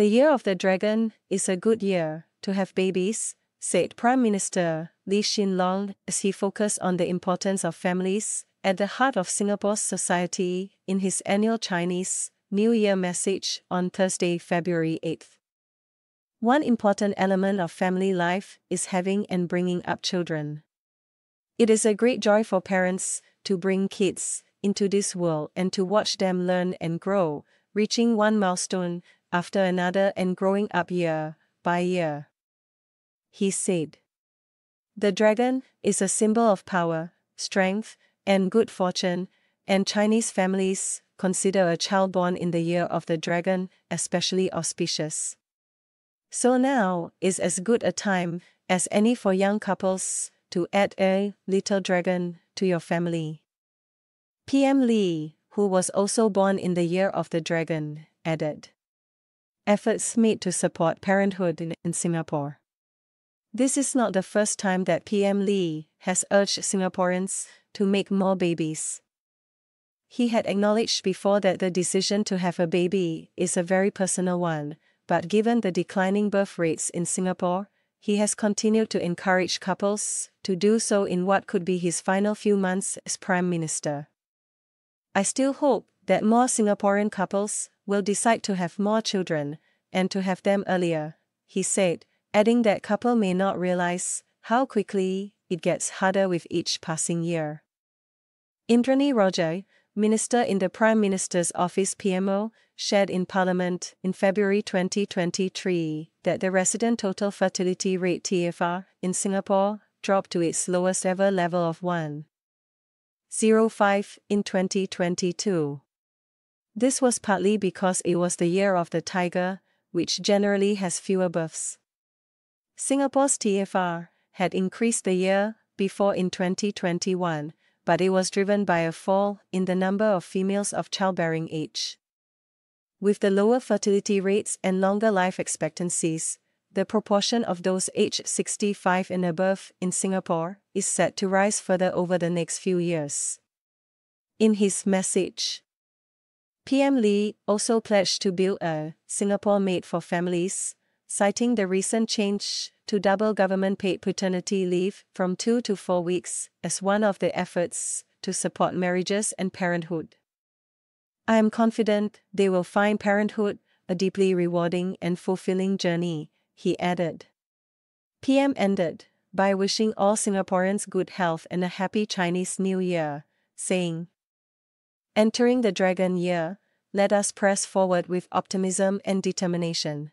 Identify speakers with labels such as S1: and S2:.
S1: The year of the dragon is a good year to have babies, said Prime Minister Lee Hsien Loong as he focused on the importance of families at the heart of Singapore's society in his annual Chinese New Year message on Thursday, February 8. One important element of family life is having and bringing up children. It is a great joy for parents to bring kids into this world and to watch them learn and grow, reaching one milestone after another and growing up year by year. He said. The dragon is a symbol of power, strength, and good fortune, and Chinese families consider a child born in the year of the dragon especially auspicious. So now is as good a time as any for young couples to add a little dragon to your family. PM Lee, who was also born in the year of the dragon, added Efforts made to support parenthood in, in Singapore. This is not the first time that PM Lee has urged Singaporeans to make more babies. He had acknowledged before that the decision to have a baby is a very personal one, but given the declining birth rates in Singapore, he has continued to encourage couples to do so in what could be his final few months as Prime Minister. I still hope that more Singaporean couples will decide to have more children, and to have them earlier, he said, adding that couple may not realize how quickly it gets harder with each passing year. Indranee Rajah, Minister in the Prime Minister's Office PMO, shared in Parliament in February 2023 that the resident total fertility rate TFR in Singapore dropped to its lowest ever level of 1.05 in 2022. This was partly because it was the year of the tiger, which generally has fewer births. Singapore's TFR had increased the year before in 2021, but it was driven by a fall in the number of females of childbearing age. With the lower fertility rates and longer life expectancies, the proportion of those aged 65 and above in Singapore is set to rise further over the next few years. In his message, PM Lee also pledged to build a Singapore made for families, citing the recent change to double government paid paternity leave from two to four weeks as one of the efforts to support marriages and parenthood. I am confident they will find parenthood a deeply rewarding and fulfilling journey, he added. PM ended by wishing all Singaporeans good health and a happy Chinese New Year, saying, Entering the Dragon Year, let us press forward with optimism and determination.